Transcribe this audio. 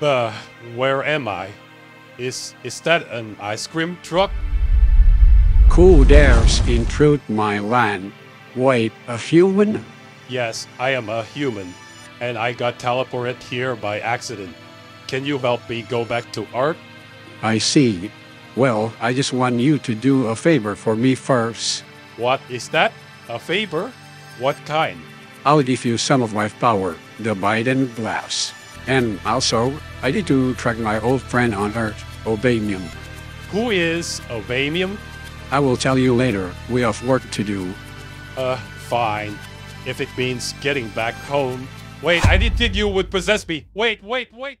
Uh, where am I? Is is that an ice cream truck? Who dares intrude my land? Wait, a human? Yes, I am a human, and I got teleported here by accident. Can you help me go back to Earth? I see. Well, I just want you to do a favor for me first. What is that? A favor? What kind? I'll give you some of my power, the Biden Blast. And also, I need to track my old friend on Earth, Obamium. Who is Obamium? I will tell you later. We have work to do. Uh, fine. If it means getting back home. Wait, I didn't think you would possess me. Wait, wait, wait.